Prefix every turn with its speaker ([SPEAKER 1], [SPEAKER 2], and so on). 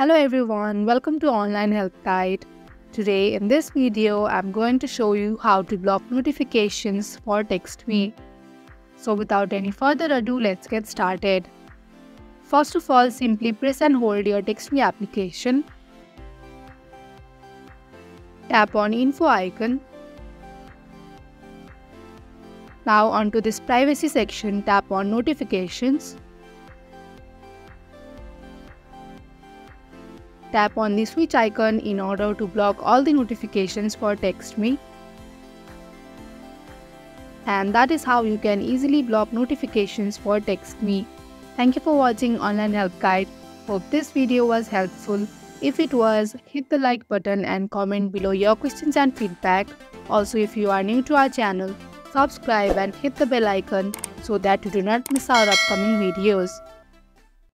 [SPEAKER 1] Hello everyone, welcome to Online Help Guide. Today in this video, I'm going to show you how to block notifications for TextMe. So without any further ado, let's get started. First of all, simply press and hold your TextMe application. Tap on info icon. Now onto this privacy section, tap on notifications. Tap on the switch icon in order to block all the notifications for TextMe. And that is how you can easily block notifications for TextMe. Thank you for watching Online Help Guide. Hope this video was helpful. If it was, hit the like button and comment below your questions and feedback. Also, if you are new to our channel, subscribe and hit the bell icon so that you do not miss our upcoming videos.